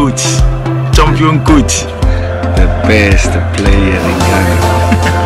coach, champion coach, the best player in Ghana.